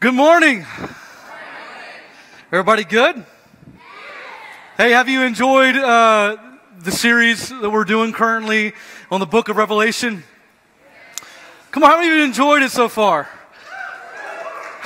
Good morning. Everybody good? Hey, have you enjoyed uh, the series that we're doing currently on the book of Revelation? Come on, how many of you enjoyed it so far?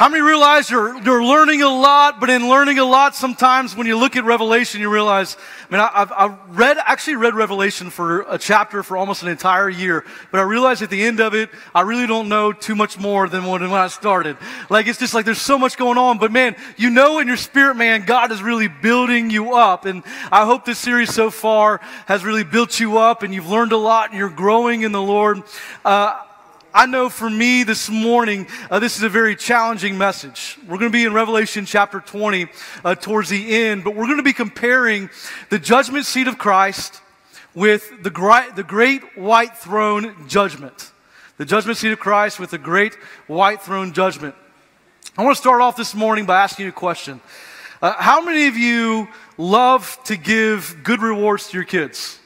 How many realize you're, you're learning a lot, but in learning a lot, sometimes when you look at Revelation, you realize, I mean, I, I've, I've read, actually read Revelation for a chapter for almost an entire year, but I realized at the end of it, I really don't know too much more than when, when I started. Like, it's just like there's so much going on, but man, you know in your spirit, man, God is really building you up. And I hope this series so far has really built you up and you've learned a lot and you're growing in the Lord. Uh, I know for me this morning, uh, this is a very challenging message. We're going to be in Revelation chapter 20 uh, towards the end, but we're going to be comparing the judgment seat of Christ with the, gri- the great white throne judgment. The judgment seat of Christ with the great white throne judgment. I want to start off this morning by asking you a question. Uh, how many of you love to give good rewards to your kids?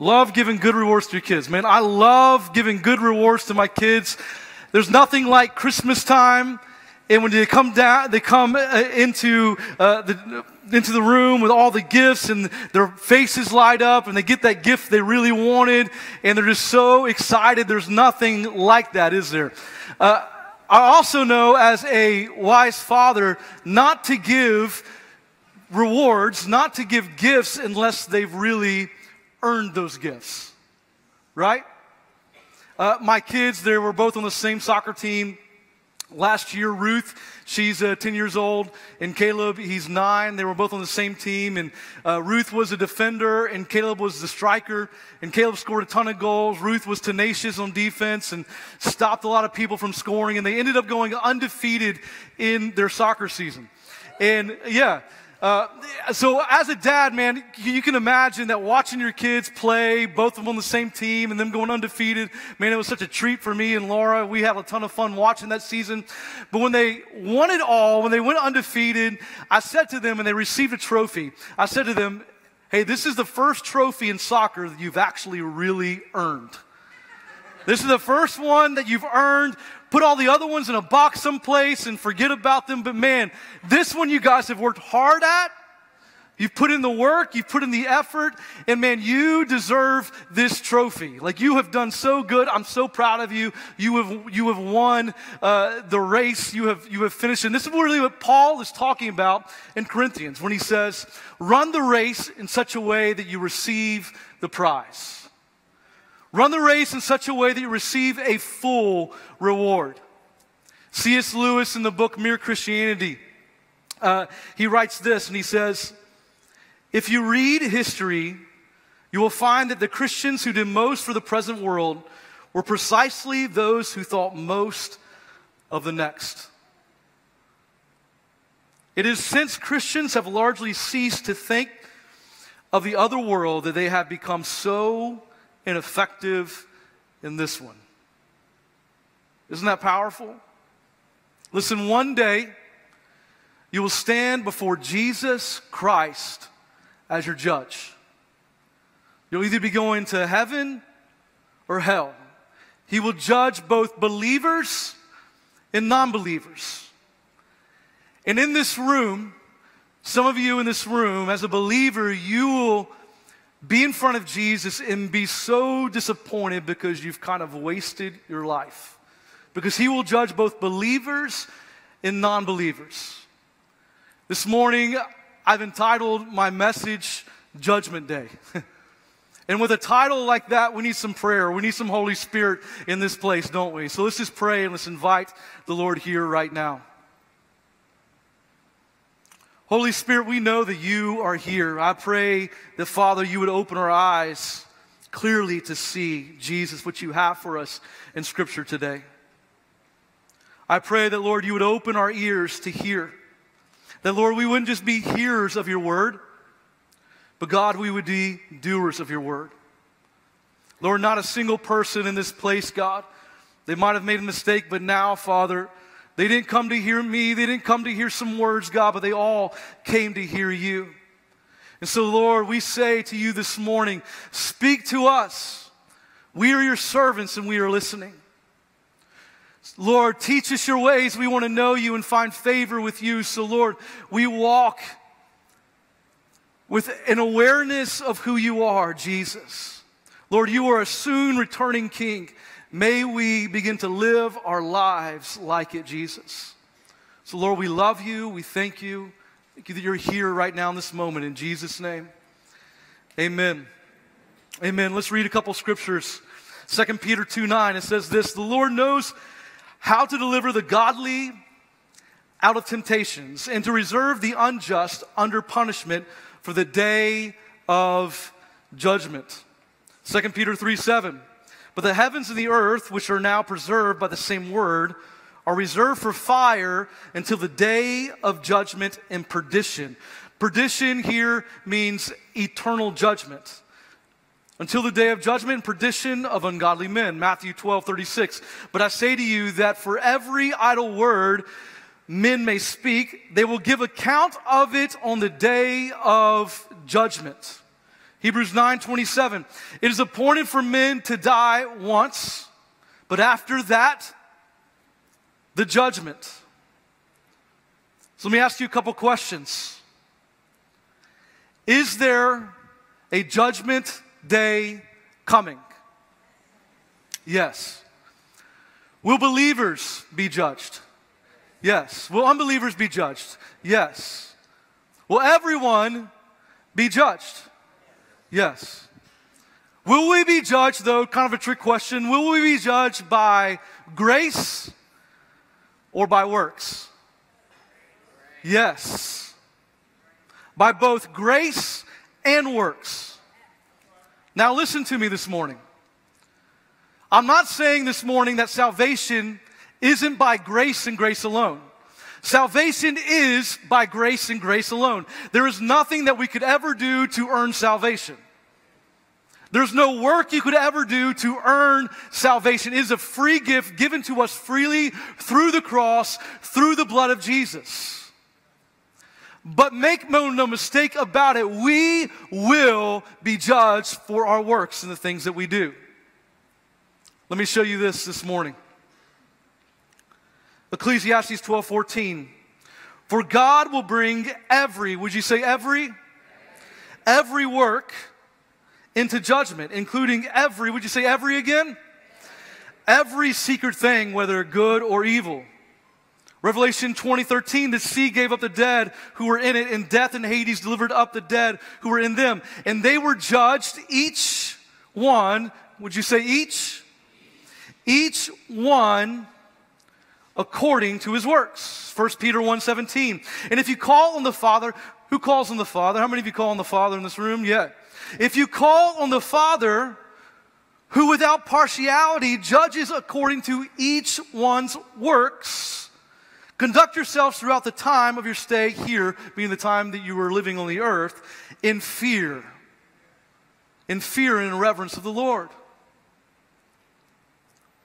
Love giving good rewards to your kids. Man, I love giving good rewards to my kids. There's nothing like Christmas time. And when they come down, they come uh, into, uh, the, into the room with all the gifts and their faces light up and they get that gift they really wanted and they're just so excited. There's nothing like that, is there? Uh, I also know as a wise father not to give rewards, not to give gifts unless they've really earned those gifts, right? Uh, my kids, they were both on the same soccer team. Last year, Ruth, she's uh, 10 years old, and Caleb, he's nine. They were both on the same team, and uh, Ruth was a defender, and Caleb was the striker. And Caleb scored a ton of goals. Ruth was tenacious on defense and stopped a lot of people from scoring, and they ended up going undefeated in their soccer season. And yeah, uh, so as a dad, man, you can imagine that watching your kids play, both of them on the same team, and them going undefeated. Man, it was such a treat for me and Laura. We had a ton of fun watching that season. But when they won it all, when they went undefeated, I said to them, and they received a trophy. I said to them, "Hey, this is the first trophy in soccer that you've actually really earned." This is the first one that you've earned put all the other ones in a box someplace and forget about them. But man, this one you guys have worked hard at. You've put in the work, you've put in the effort, and man, you deserve this trophy. Like you have done so good. I'm so proud of you. You have you have won uh, the race. You have you have finished. And this is really what Paul is talking about in Corinthians when he says, "Run the race in such a way that you receive the prize." Run the race in such a way that you receive a full reward. C.S. Lewis in the book Mere Christianity, uh, he writes this and he says, If you read history, you will find that the Christians who did most for the present world were precisely those who thought most of the next. It is since Christians have largely ceased to think of the other world that they have become so ineffective in this one. Isn't that powerful? Listen, one day you will stand before Jesus Christ as your judge. You'll either be going to heaven or hell. He will judge both believers and non believers. And in this room, some of you in this room, as a believer, you will be in front of Jesus and be so disappointed because you've kind of wasted your life. Because he will judge both believers and non believers. This morning, I've entitled my message Judgment Day. and with a title like that, we need some prayer. We need some Holy Spirit in this place, don't we? So let's just pray and let's invite the Lord here right now. Holy Spirit, we know that you are here. I pray that, Father, you would open our eyes clearly to see, Jesus, what you have for us in Scripture today. I pray that, Lord, you would open our ears to hear. That, Lord, we wouldn't just be hearers of your word, but, God, we would be doers of your word. Lord, not a single person in this place, God, they might have made a mistake, but now, Father, they didn't come to hear me. They didn't come to hear some words, God, but they all came to hear you. And so, Lord, we say to you this morning, speak to us. We are your servants and we are listening. Lord, teach us your ways. We want to know you and find favor with you. So, Lord, we walk with an awareness of who you are, Jesus. Lord, you are a soon returning King. May we begin to live our lives like it, Jesus. So, Lord, we love you. We thank you. Thank you that you're here right now in this moment. In Jesus' name, amen. Amen. Let's read a couple scriptures. 2 Peter 2 9, it says this The Lord knows how to deliver the godly out of temptations and to reserve the unjust under punishment for the day of judgment. 2 Peter 3 7. But the heavens and the earth, which are now preserved by the same word, are reserved for fire until the day of judgment and perdition. Perdition here means eternal judgment until the day of judgment and perdition of ungodly men. Matthew 12, 36. But I say to you that for every idle word men may speak, they will give account of it on the day of judgment. Hebrews 9, 27. It is appointed for men to die once, but after that, the judgment. So let me ask you a couple questions. Is there a judgment day coming? Yes. Will believers be judged? Yes. Will unbelievers be judged? Yes. Will everyone be judged? Yes. Will we be judged, though, kind of a trick question, will we be judged by grace or by works? Yes. By both grace and works. Now, listen to me this morning. I'm not saying this morning that salvation isn't by grace and grace alone. Salvation is by grace and grace alone. There is nothing that we could ever do to earn salvation. There's no work you could ever do to earn salvation. It is a free gift given to us freely through the cross, through the blood of Jesus. But make no, mistake about it, we will be judged for our works and the things that we do. Let me show you this this morning. Ecclesiastes 12 14. For God will bring every, would you say every? Every work into judgment, including every, would you say every again? Every secret thing, whether good or evil. Revelation 2013, the sea gave up the dead who were in it, and death and Hades delivered up the dead who were in them. And they were judged, each one, would you say each? Each one according to his works. 1 Peter 1:17. And if you call on the Father, who calls on the Father? How many of you call on the Father in this room? Yeah. If you call on the Father, who without partiality judges according to each one's works, Conduct yourselves throughout the time of your stay here, being the time that you were living on the earth, in fear. In fear and in reverence of the Lord.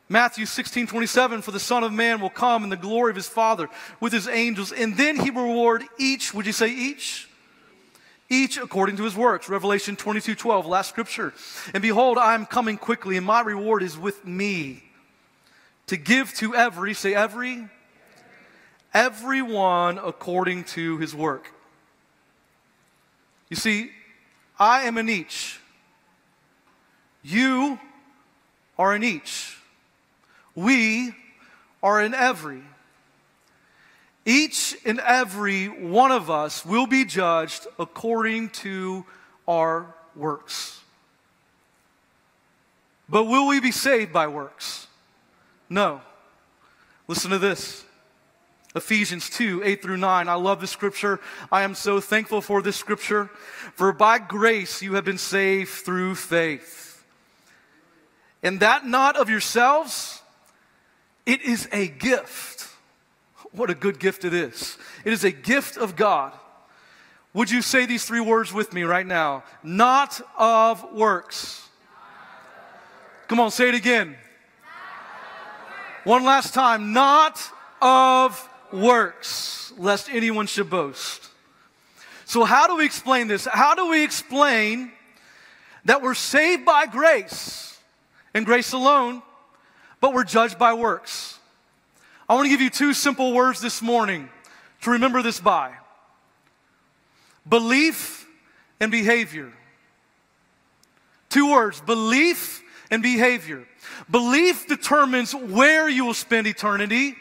Matthew 16, 27, for the Son of Man will come in the glory of his Father with his angels, and then he will reward each, would you say each? Each according to his works. Revelation 22, 12, last scripture. And behold, I am coming quickly, and my reward is with me to give to every, say every, everyone according to his work. You see, I am an each. You are an each. We are in every. Each and every one of us will be judged according to our works. But will we be saved by works? No. Listen to this. Ephesians 2, 8 through 9. I love this scripture. I am so thankful for this scripture. For by grace you have been saved through faith. And that not of yourselves, it is a gift. What a good gift it is. It is a gift of God. Would you say these three words with me right now? Not of works. Come on, say it again. One last time. Not of works, lest anyone should boast. So, how do we explain this? How do we explain that we're saved by grace and grace alone, but we're judged by works? I want to give you two simple words this morning to remember this by belief and behavior. Two words belief and behavior. Belief determines where you will spend eternity,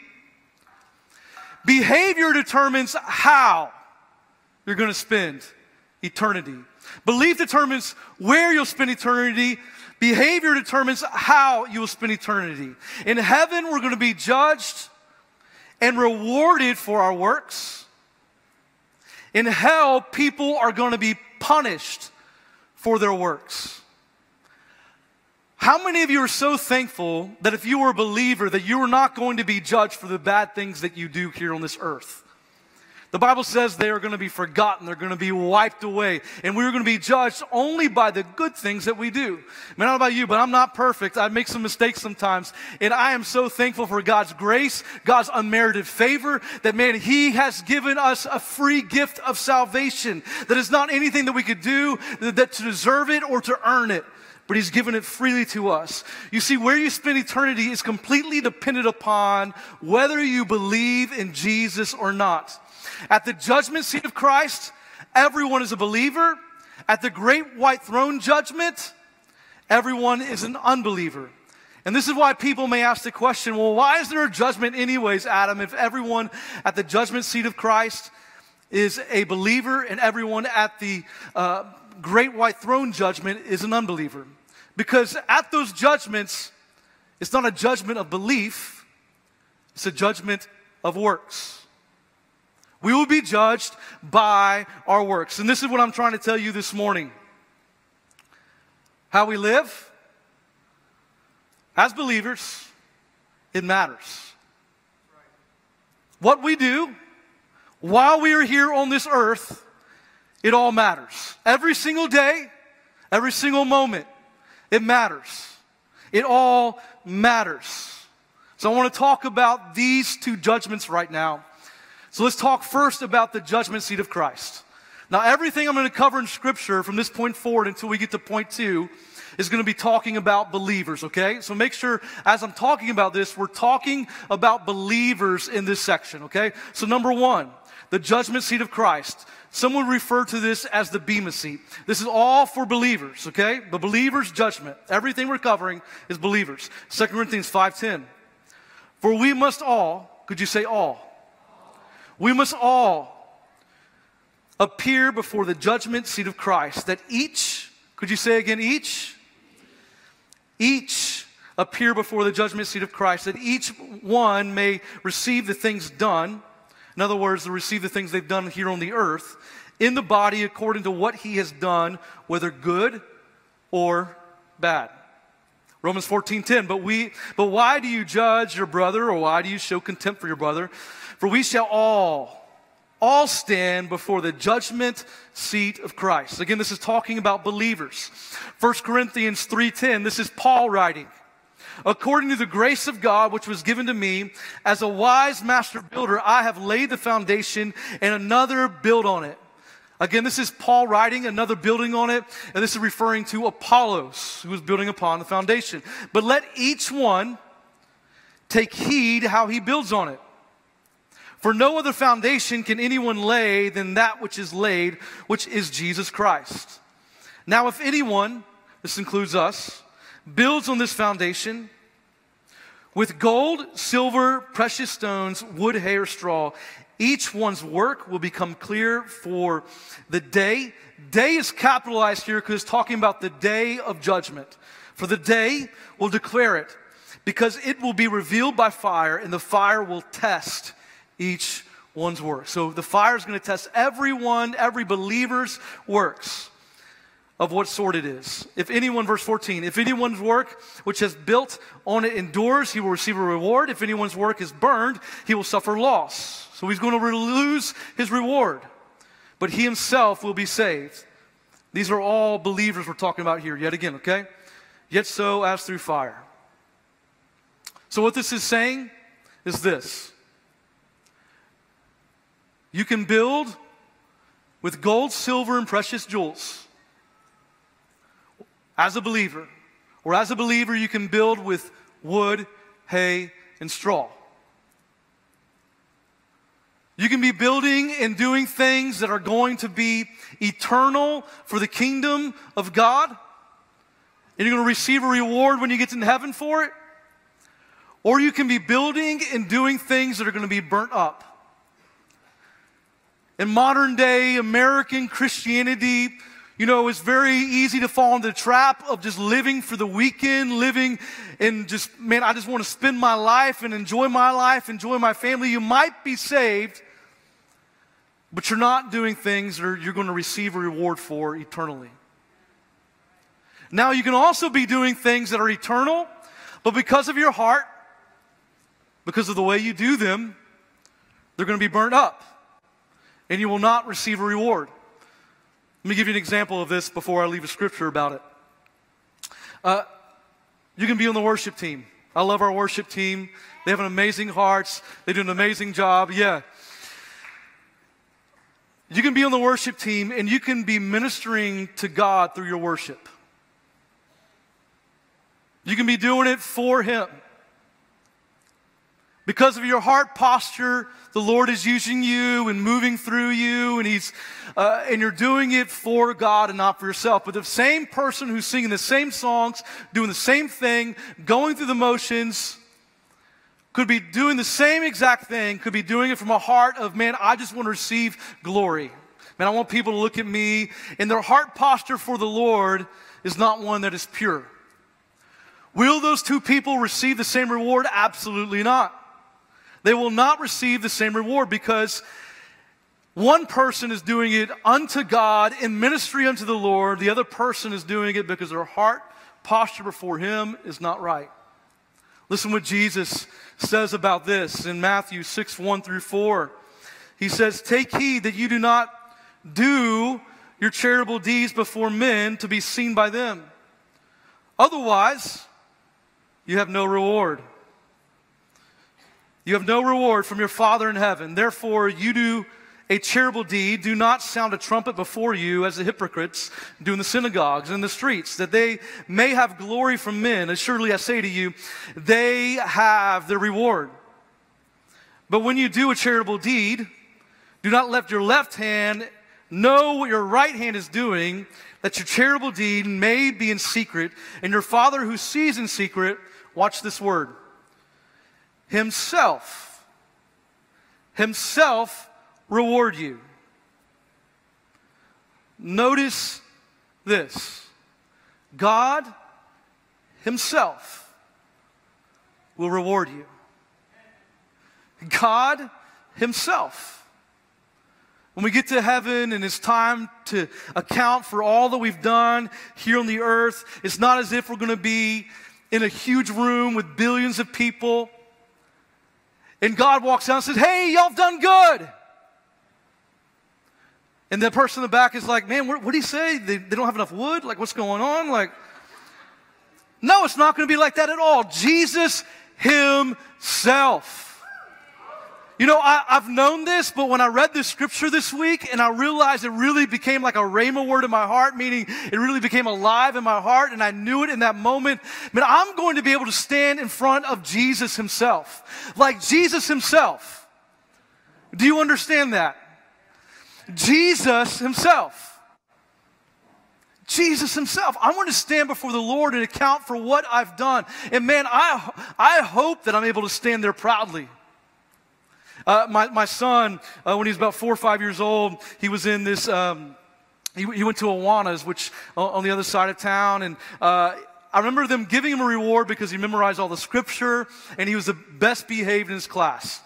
behavior determines how you're going to spend eternity. Belief determines where you'll spend eternity. Behavior determines how you will spend eternity. In heaven, we're going to be judged and rewarded for our works. In hell, people are going to be punished for their works. How many of you are so thankful that if you were a believer that you are not going to be judged for the bad things that you do here on this earth? The Bible says they are going to be forgotten, they're going to be wiped away, and we're going to be judged only by the good things that we do. I mean, don't about you, but I'm not perfect. I make some mistakes sometimes, and I am so thankful for God's grace, God's unmerited favor, that man, He has given us a free gift of salvation that is not anything that we could do that to deserve it or to earn it but he's given it freely to us. You see, where you spend eternity is completely dependent upon whether you believe in Jesus or not. At the judgment seat of Christ, everyone is a believer. At the great white throne judgment, everyone is an unbeliever. And this is why people may ask the question well, why is there a judgment, anyways, Adam, if everyone at the judgment seat of Christ is a believer and everyone at the uh, great white throne judgment is an unbeliever? Because at those judgments, it's not a judgment of belief, it's a judgment of works. We will be judged by our works. And this is what I'm trying to tell you this morning. How we live as believers, it matters. What we do while we are here on this earth, it all matters. Every single day, every single moment, it matters. It all matters. So I want to talk about these two judgments right now. So let's talk first about the judgment seat of Christ. Now, everything I'm going to cover in Scripture from this point forward until we get to point two is going to be talking about believers, okay? So make sure as I'm talking about this, we're talking about believers in this section, okay? So, number one, the judgment seat of Christ. Some would refer to this as the Bema seat. This is all for believers, okay? The believer's judgment. Everything we're covering is believers. 2 Corinthians 5.10. For we must all, could you say all? We must all appear before the judgment seat of Christ, that each, could you say again, each? Each appear before the judgment seat of Christ, that each one may receive the things done. In other words, to receive the things they've done here on the earth in the body according to what he has done, whether good or bad. Romans 14:10, but we but why do you judge your brother or why do you show contempt for your brother? For we shall all, all stand before the judgment seat of Christ. Again, this is talking about believers. 1 Corinthians 3:10, this is Paul writing. According to the grace of God which was given to me, as a wise master builder, I have laid the foundation and another build on it. Again, this is Paul writing, another building on it, and this is referring to Apollos, who was building upon the foundation. But let each one take heed how he builds on it. For no other foundation can anyone lay than that which is laid, which is Jesus Christ. Now, if anyone, this includes us, builds on this foundation with gold, silver, precious stones, wood, hay, or straw, each one's work will become clear for the day. Day is capitalized here because it's talking about the day of judgment. For the day will declare it because it will be revealed by fire, and the fire will test each one's work. So the fire is going to test everyone, every believer's works of what sort it is. If anyone, verse 14, if anyone's work which has built on it endures, he will receive a reward. If anyone's work is burned, he will suffer loss. So he's going to lose his reward, but he himself will be saved. These are all believers we're talking about here, yet again, okay? Yet so as through fire. So what this is saying is this you can build with gold, silver, and precious jewels as a believer. Or as a believer, you can build with wood, hay, and straw. You can be building and doing things that are going to be eternal for the kingdom of God. And you're going to receive a reward when you get to heaven for it. Or you can be building and doing things that are going to be burnt up. In modern day American Christianity, you know, it's very easy to fall into the trap of just living for the weekend, living and just, man, I just want to spend my life and enjoy my life, enjoy my family. You might be saved, but you're not doing things that you're going to receive a reward for eternally. Now, you can also be doing things that are eternal, but because of your heart, because of the way you do them, they're going to be burnt up and you will not receive a reward. Let me give you an example of this before I leave a scripture about it. Uh, you can be on the worship team. I love our worship team. They have an amazing hearts. They do an amazing job. Yeah. You can be on the worship team and you can be ministering to God through your worship. You can be doing it for Him. Because of your heart posture, the Lord is using you and moving through you, and He's uh, and you're doing it for God and not for yourself. But the same person who's singing the same songs, doing the same thing, going through the motions, could be doing the same exact thing, could be doing it from a heart of, man, I just want to receive glory. Man, I want people to look at me, and their heart posture for the Lord is not one that is pure. Will those two people receive the same reward? Absolutely not they will not receive the same reward because one person is doing it unto God in ministry unto the Lord, the other person is doing it because their heart posture before Him is not right. Listen what Jesus says about this in Matthew 6 1 through 4. He says, Take heed that you do not do your charitable deeds before men to be seen by them. Otherwise, you have no reward you have no reward from your Father in heaven. Therefore, you do a charitable deed. Do not sound a trumpet before you as the hypocrites do in the synagogues and the streets, that they may have glory from men. As surely I say to you, they have their reward. But when you do a charitable deed, do not let your left hand know what your right hand is doing, that your charitable deed may be in secret, and your Father who sees in secret, watch this word Himself, Himself reward you. Notice this God Himself will reward you. God Himself. When we get to heaven and it's time to account for all that we've done here on the earth, it's not as if we're going to be in a huge room with billions of people and God walks down and says, Hey, y'all have done good. And the person in the back is like, Man, what, did he say? They, they don't have enough wood? Like, what's going on? Like, no, it's not going to be like that at all. Jesus Himself you know, I, have known this, but when I read this scripture this week and I realized it really became like a rhema word in my heart, meaning it really became alive in my heart, and I knew it in that moment. Man, I'm going to be able to stand in front of Jesus himself. Like Jesus himself. Do you understand that? Jesus himself. Jesus himself. I'm going to stand before the Lord and account for what I've done. And man, I, I hope that I'm able to stand there proudly. Uh, my, my son, uh, when he was about four or five years old, he was in this, um, he, he, went to Awanas, which uh, on the other side of town, and uh, I remember them giving him a reward because he memorized all the scripture and he was the best behaved in his class.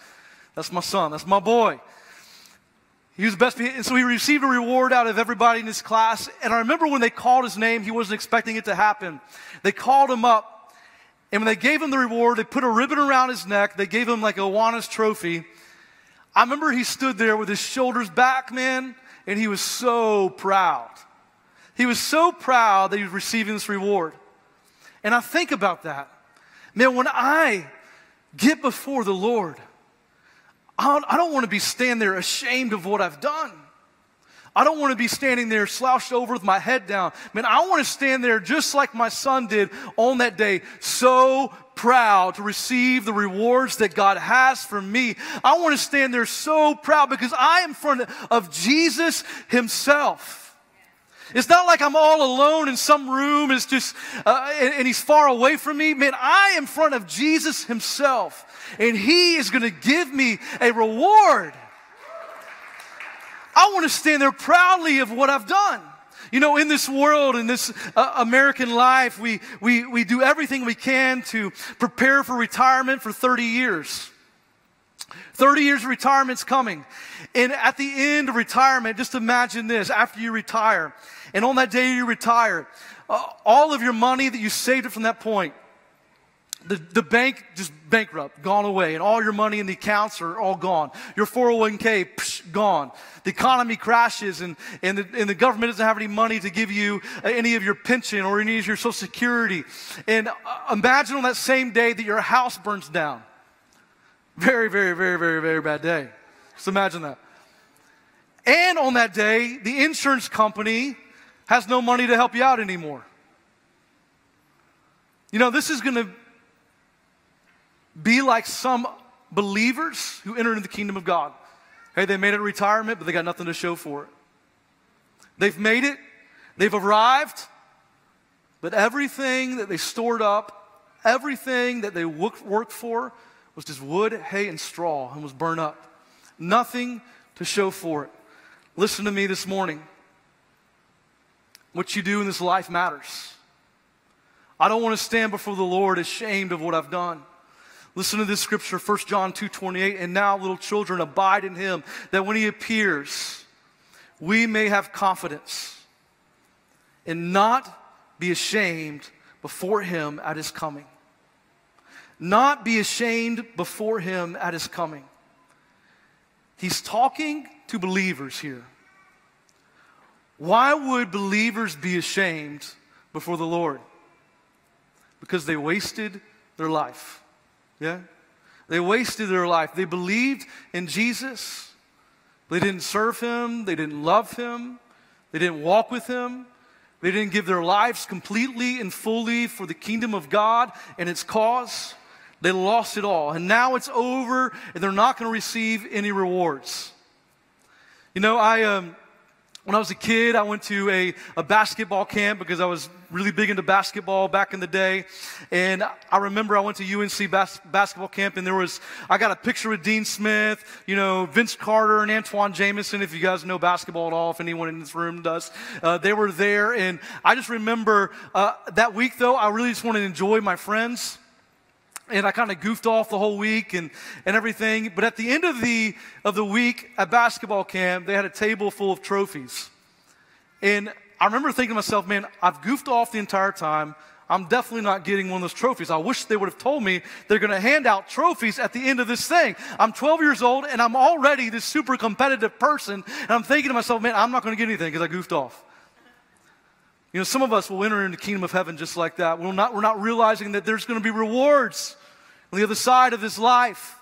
That's my son. That's my boy. He was the best. And so he received a reward out of everybody in his class. And I remember when they called his name, he wasn't expecting it to happen. They called him up. And when they gave him the reward, they put a ribbon around his neck. They gave him like a Awanas trophy. I remember he stood there with his shoulders back, man, and he was so proud. He was so proud that he was receiving this reward. And I think about that. Man, when I get before the Lord, I don't, want to be standing there ashamed of what I've done. I don't want to be standing there slouched over with my head down. Man, I want to stand there just like my son did on that day, so proud to receive the rewards that God has for me. I want to stand there so proud because I am in front of Jesus Himself. It's not like I'm all alone in some room. It's just, uh, and, and he's far away from me. Man, I am in front of Jesus himself, and he is going to give me a reward. I want to stand there proudly of what I've done. You know, in this world, in this uh, American life, we, we, we do everything we can to prepare for retirement for 30 years. 30 years of retirement's coming. And at the end of retirement, just imagine this after you retire, and on that day you retire, uh, all of your money that you saved it from that point, the, the bank just bankrupt, gone away, and all your money in the accounts are all gone. Your 401k, psh, gone. The economy crashes, and, and, the, and the government doesn't have any money to give you uh, any of your pension or any of your Social Security. And uh, imagine on that same day that your house burns down. Very, very, very, very, very bad day. Just imagine that. And on that day, the insurance company has no money to help you out anymore. You know, this is going to be like some believers who entered into the kingdom of God. Hey, they made it retirement, but they got nothing to show for it. They've made it, they've arrived, but everything that they stored up, everything that they worked for was just wood, hay, and straw and was burned up. Nothing to show for it. Listen to me this morning. What you do in this life matters. I don't want to stand before the Lord ashamed of what I've done. Listen to this scripture, 1 John 2 28. And now, little children, abide in him, that when he appears, we may have confidence and not be ashamed before him at his coming. Not be ashamed before him at his coming. He's talking to believers here. Why would believers be ashamed before the Lord? Because they wasted their life. Yeah? They wasted their life. They believed in Jesus. They didn't serve him. They didn't love him. They didn't walk with him. They didn't give their lives completely and fully for the kingdom of God and its cause. They lost it all. And now it's over and they're not going to receive any rewards. You know, I, um, when I was a kid, I went to a, a basketball camp because I was really big into basketball back in the day. And I remember I went to UNC bas- basketball camp and there was, I got a picture with Dean Smith, you know, Vince Carter and Antawn Jamison, if you guys know basketball at all, if anyone in this room does. Uh, they were there. And I just remember uh, that week, though, I really just wanted to enjoy my friends and I kind of goofed off the whole week and, and everything. But at the end of the, of the week at basketball camp, they had a table full of trophies. And I remember thinking to myself, man, I've goofed off the entire time. I'm definitely not getting one of those trophies. I wish they would have told me they're going to hand out trophies at the end of this thing. I'm 12 years old and I'm already this super competitive person. And I'm thinking to myself, man, I'm not going to get anything because I goofed off. You know, some of us will enter into the kingdom of heaven just like that. We're not, we're not realizing that there's going to be rewards on the other side of this life.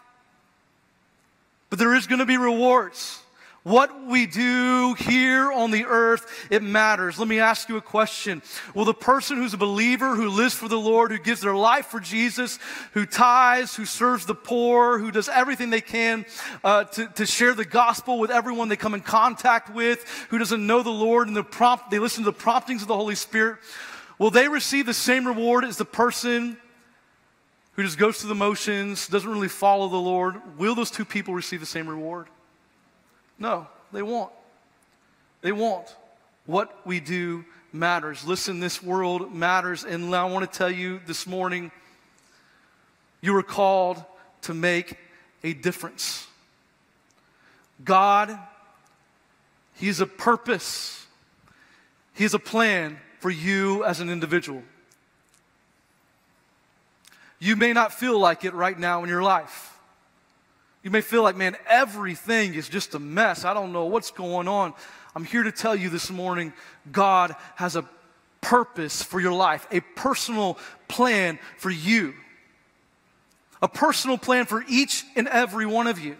But there is going to be rewards. What we do here on the earth, it matters. Let me ask you a question. Will the person who's a believer, who lives for the Lord, who gives their life for Jesus, who tithes, who serves the poor, who does everything they can uh, to, to share the gospel with everyone they come in contact with, who doesn't know the Lord and the prompt, they listen to the promptings of the Holy Spirit, will they receive the same reward as the person who just goes through the motions, doesn't really follow the Lord? Will those two people receive the same reward? No, they won't. They won't. What we do matters. Listen, this world matters. And I want to tell you this morning you are called to make a difference. God, He has a purpose, He has a plan for you as an individual. You may not feel like it right now in your life. You may feel like, man, everything is just a mess. I don't know what's going on. I'm here to tell you this morning God has a purpose for your life, a personal plan for you, a personal plan for each and every one of you.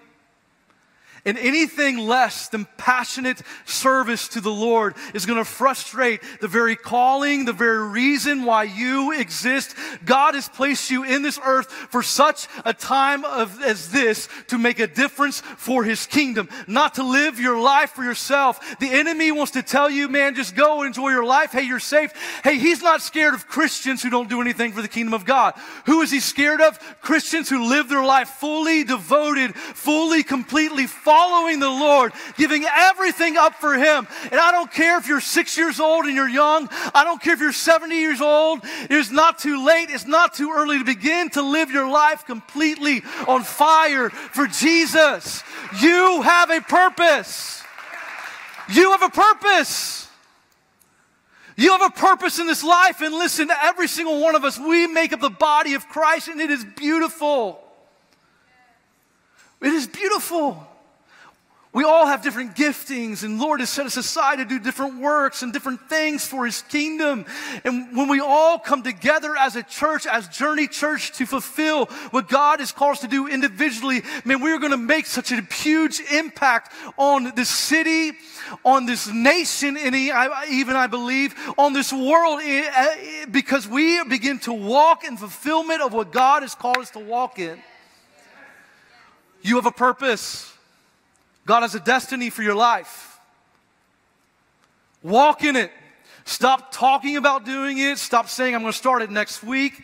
And anything less than passionate service to the Lord is going to frustrate the very calling, the very reason why you exist. God has placed you in this earth for such a time of, as this to make a difference for His kingdom, not to live your life for yourself. The enemy wants to tell you, man, just go enjoy your life. Hey, you're safe. Hey, he's not scared of Christians who don't do anything for the kingdom of God. Who is he scared of? Christians who live their life fully devoted, fully, completely following the Lord, giving everything up for Him. And I don't care if you're six years old and you're young. I don't care if you're 70 years old. It is not too late. It's not too early to begin to live your life completely on fire for Jesus. You have a purpose. You have a purpose. You have a purpose in this life. And listen, to every single one of us, we make up the body of Christ, and it is beautiful. It is beautiful. We all have different giftings, and Lord has set us aside to do different works and different things for His kingdom. And when we all come together as a church, as Journey Church, to fulfill what God has called us to do individually, man, we're going to make such a huge impact on this city, on this nation, and even I believe on this world, because we begin to walk in fulfillment of what God has called us to walk in. You have a purpose. God has a destiny for your life. Walk in it. Stop talking about doing it. Stop saying, I'm going to start it next week.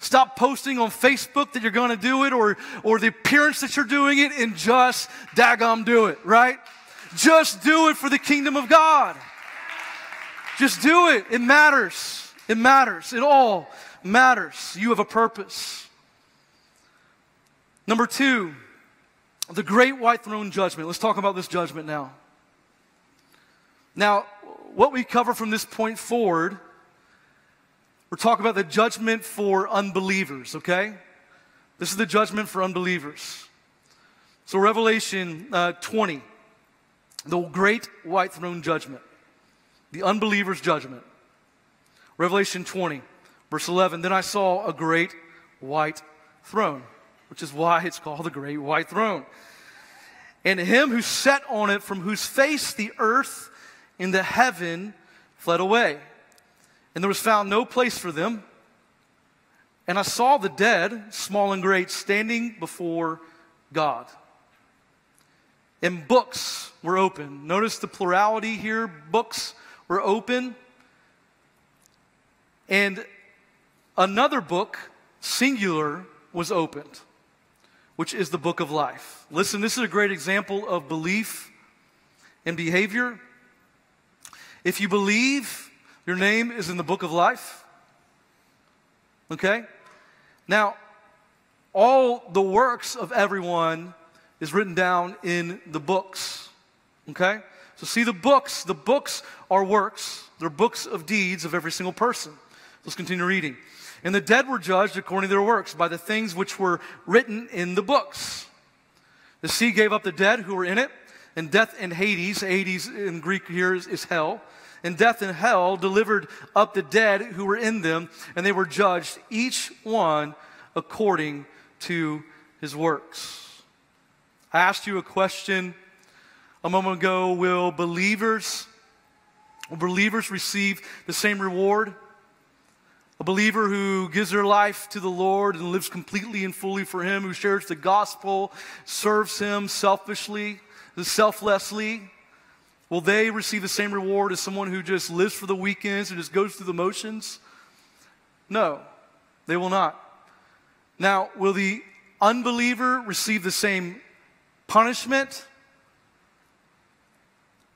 Stop posting on Facebook that you're going to do it or, or the appearance that you're doing it and just daggum do it, right? Just do it for the kingdom of God. Just do it. It matters. It matters. It all matters. You have a purpose. Number two, the great white throne judgment. Let's talk about this judgment now. Now, what we cover from this point forward, we're talking about the judgment for unbelievers, okay? This is the judgment for unbelievers. So, Revelation uh, 20, the great white throne judgment, the unbeliever's judgment. Revelation 20, verse 11 Then I saw a great white throne which is why it's called the great white throne. And him who sat on it, from whose face the earth and the heaven fled away. And there was found no place for them. And I saw the dead, small and great, standing before God. And books were open. Notice the plurality here. Books were open. And another book, singular, was opened which is the book of life. Listen, this is a great example of belief and behavior. If you believe, your name is in the book of life. Okay? Now, all the works of everyone is written down in the books. Okay? So, see the books. The books are works, they're books of deeds of every single person. Let's continue reading. And the dead were judged according to their works by the things which were written in the books. The sea gave up the dead who were in it, and death and Hades, Hades in Greek here is, is hell, and death and hell delivered up the dead who were in them, and they were judged, each one according to his works. I asked you a question a moment ago Will believers, will believers receive the same reward? A believer who gives their life to the Lord and lives completely and fully for Him, who shares the gospel, serves Him selfishly, selflessly, will they receive the same reward as someone who just lives for the weekends and just goes through the motions? No, they will not. Now, will the unbeliever receive the same punishment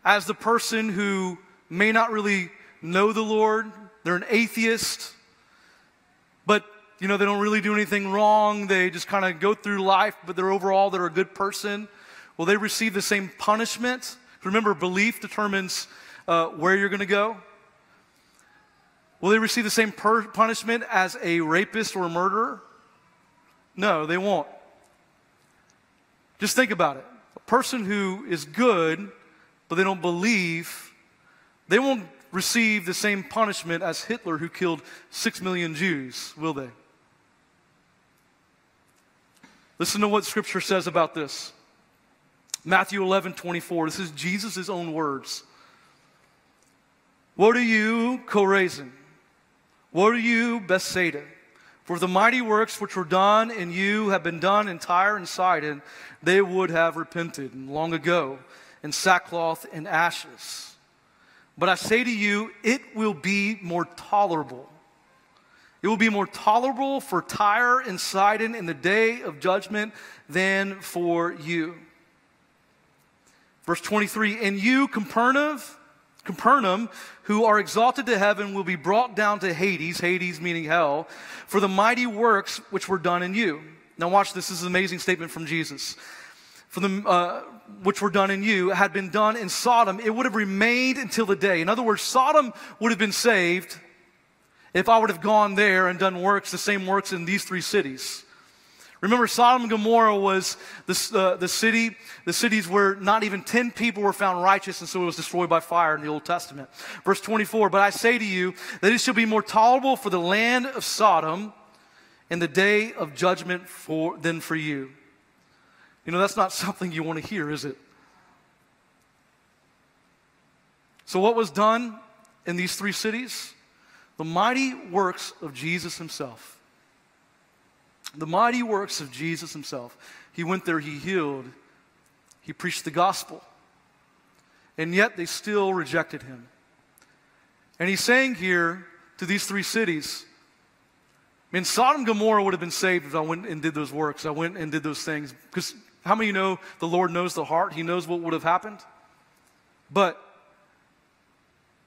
as the person who may not really know the Lord? They're an atheist but you know they don't really do anything wrong. They just kind of go through life but they're overall they're a good person. Will they receive the same punishment. Remember belief determines uh, where you're going to go. Will they receive the same per- punishment as a rapist or a murderer? No they won't. Just think about it. A person who is good but they don't believe they won't receive the same punishment as Hitler, who killed six million Jews, will they? Listen to what Scripture says about this. Matthew 11, 24. This is Jesus' own words. What are you, Chorazin? What are you, Bethsaida? For the mighty works which were done in you have been done in Tyre and Sidon, they would have repented long ago in sackcloth and ashes. But I say to you, it will be more tolerable. It will be more tolerable for Tyre and Sidon in the day of judgment than for you. Verse 23 And you, Capernaum, Capernaum, who are exalted to heaven, will be brought down to Hades, Hades meaning hell, for the mighty works which were done in you. Now, watch this. This is an amazing statement from Jesus. For the, uh, which were done in you had been done in Sodom, it would have remained until the day. In other words, Sodom would have been saved if I would have gone there and done works, the same works in these three cities. Remember, Sodom and Gomorrah was the, uh, the city, the cities where not even 10 people were found righteous, and so it was destroyed by fire in the Old Testament. Verse 24, but I say to you that it shall be more tolerable for the land of Sodom in the day of judgment for, than for you. You know, that's not something you want to hear, is it? So, what was done in these three cities? The mighty works of Jesus himself the mighty works of Jesus himself. He went there, he healed, he preached the gospel. And yet they still rejected him. And he's saying here to these three cities, I mean, Sodom and Gomorrah would have been saved if I went and did those works. I went and did those things. Because how many you know the Lord knows the heart? He knows what would have happened. But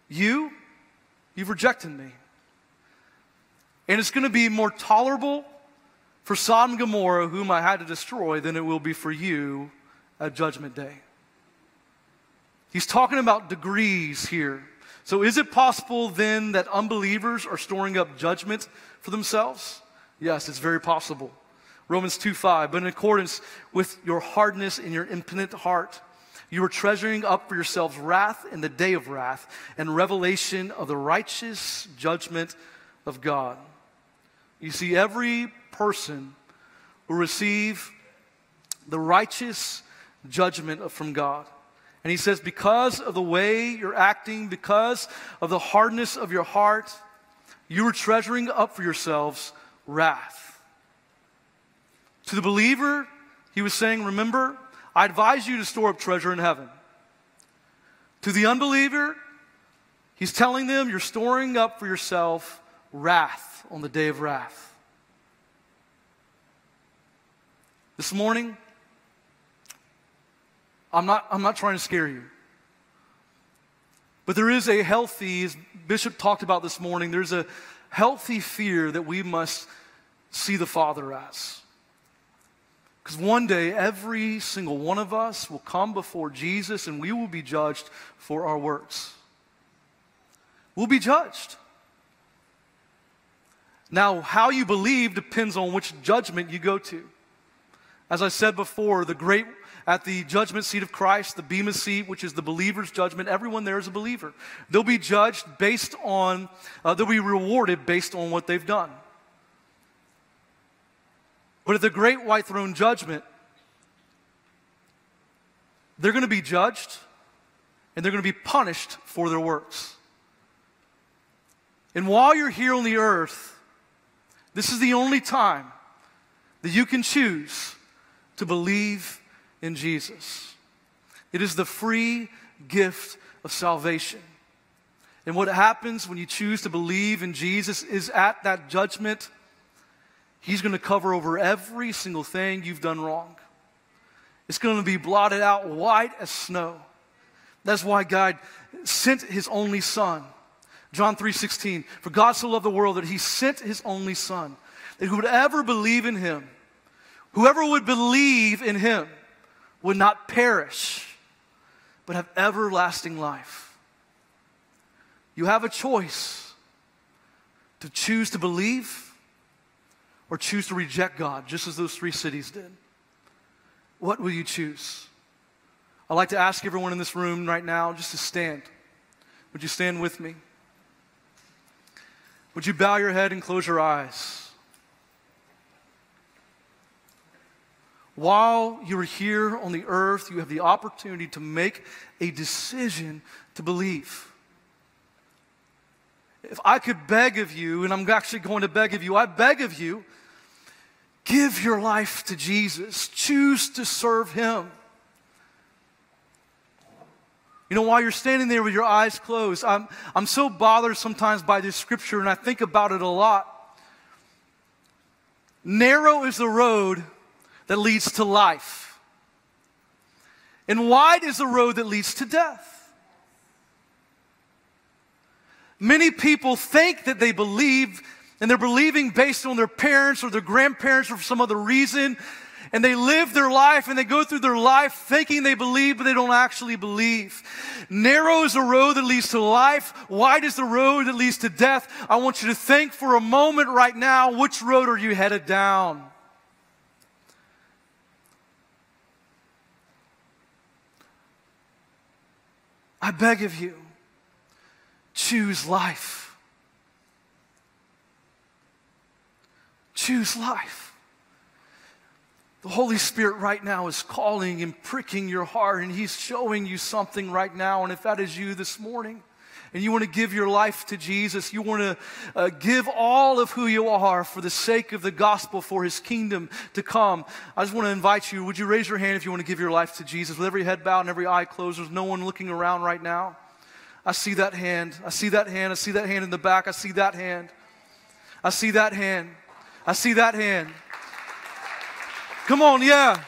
you, you've rejected me. And it's going to be more tolerable for Sodom and Gomorrah, whom I had to destroy, than it will be for you at Judgment Day. He's talking about degrees here. So, is it possible then that unbelievers are storing up judgment for themselves? Yes, it's very possible. Romans 2 5. But in accordance with your hardness and your impotent heart, you are treasuring up for yourselves wrath in the day of wrath and revelation of the righteous judgment of God. You see, every person will receive the righteous judgment from God. And he says, because of the way you're acting, because of the hardness of your heart, you are treasuring up for yourselves wrath. To the believer, he was saying, Remember, I advise you to store up treasure in heaven. To the unbeliever, he's telling them, You're storing up for yourself wrath on the day of wrath. This morning, I'm not, I'm not trying to scare you. But there is a healthy, as Bishop talked about this morning, there's a healthy fear that we must see the Father as. Because one day, every single one of us will come before Jesus and we will be judged for our works. We'll be judged. Now, how you believe depends on which judgment you go to. As I said before, the great at the judgment seat of Christ, the Bema seat, which is the believer's judgment, everyone there is a believer. They'll be judged based on, uh, they'll be rewarded based on what they've done. But at the great white throne judgment, they're going to be judged and they're going to be punished for their works. And while you're here on the earth, this is the only time that you can choose to believe in Jesus. It is the free gift of salvation. And what happens when you choose to believe in Jesus is at that judgment, He's going to cover over every single thing you've done wrong. It's going to be blotted out white as snow. That's why God sent His only Son. John 3:16, for God so loved the world that He sent His only Son, that whoever would believe in Him Whoever would believe in him would not perish, but have everlasting life. You have a choice to choose to believe or choose to reject God, just as those three cities did. What will you choose? I'd like to ask everyone in this room right now just to stand. Would you stand with me? Would you bow your head and close your eyes? while you're here on the earth, you have the opportunity to make a decision to believe. If I could beg of you, and I'm actually going to beg of you, I beg of you, give your life to Jesus. Choose to serve Him. You know, while you're standing there with your eyes closed, I'm, I'm so bothered sometimes by this scripture, and I think about it a lot. Narrow is the road that leads to life, and wide is the road that leads to death. Many people think that they believe, and they're believing based on their parents or their grandparents or for some other reason. And they live their life and they go through their life thinking they believe, but they don't actually believe. Narrow is the road that leads to life. Wide is the road that leads to death. I want you to think for a moment right now which road are you headed down? I beg of you, choose life. Choose life. The Holy Spirit right now is calling and pricking your heart, and He's showing you something right now. And if that is you this morning, and you want to give your life to Jesus, you want to uh, give all of who you are for the sake of the gospel, for His kingdom to come, I just want to invite you. Would you raise your hand if you want to give your life to Jesus? With every head bowed and every eye closed, there's no one looking around right now. I see that hand. I see that hand. I see that hand in the back. I see that hand. I see that hand. I see that hand. Come on, yeah.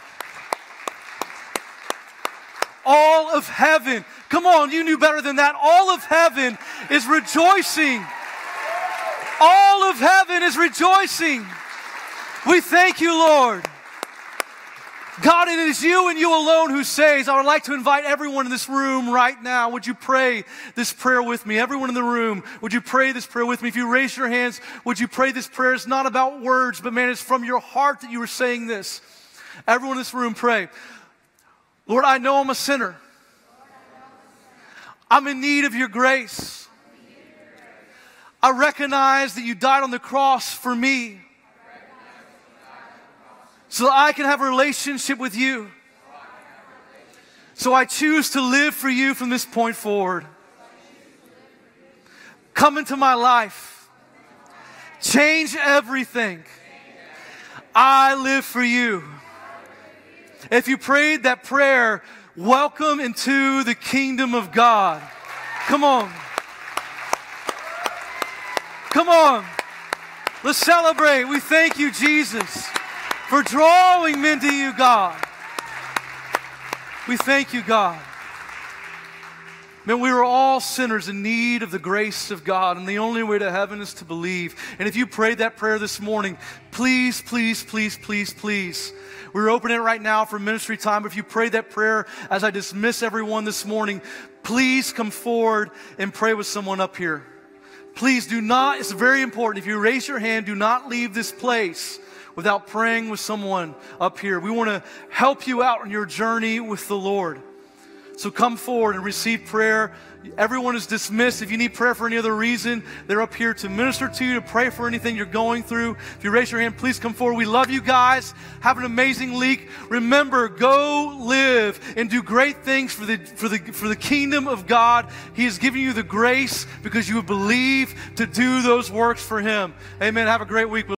All of heaven. Come on, you knew better than that. All of heaven is rejoicing. All of heaven is rejoicing. We thank you, Lord. God, it is you and you alone who saves. I would like to invite everyone in this room right now. Would you pray this prayer with me? Everyone in the room, would you pray this prayer with me? If you raise your hands, would you pray this prayer? It's not about words, but man, it's from your heart that you are saying this. Everyone in this room, pray. Lord, I know I'm a sinner. I'm in need of your grace. I recognize that you died on the cross for me so that I can have a relationship with you. So I choose to live for you from this point forward. Come into my life. Change everything. I live for you. If you prayed that prayer, welcome into the kingdom of God. Come on. Come on. Let's celebrate. We thank you, Jesus for drawing men to you, God. We thank you, God. Man, we are all sinners in need of the grace of God, and the only way to heaven is to believe. And if you prayed that prayer this morning, please, please, please, please, please. We're opening it right now for ministry time. If you prayed that prayer as I dismiss everyone this morning, please come forward and pray with someone up here. Please do not, it's very important. If you raise your hand, do not leave this place without praying with someone up here. We want to help you out on your journey with the Lord. So come forward and receive prayer. Everyone is dismissed. If you need prayer for any other reason, they're up here to minister to you, to pray for anything you're going through. If you raise your hand, please come forward. We love you guys. Have an amazing week. Remember, go live and do great things for the, for the, for the kingdom of God. He has given you the grace because you believe to do those works for Him. Amen. Have a great week.